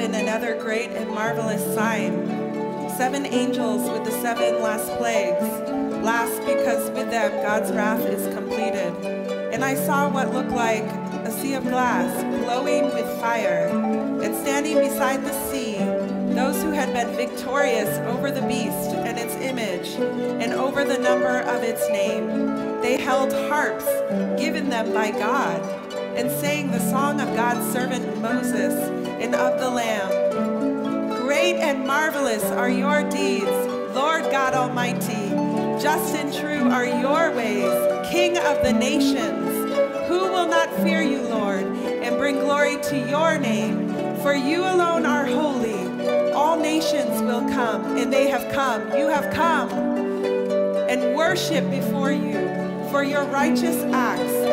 given another great and marvelous sign. Seven angels with the seven last plagues, last because with them God's wrath is completed. And I saw what looked like a sea of glass, glowing with fire, and standing beside the sea, those who had been victorious over the beast and its image, and over the number of its name. They held harps given them by God, and sang the song of God's servant Moses of the Lamb. Great and marvelous are your deeds, Lord God Almighty. Just and true are your ways, King of the nations. Who will not fear you, Lord, and bring glory to your name? For you alone are holy. All nations will come, and they have come. You have come and worship before you, for your righteous acts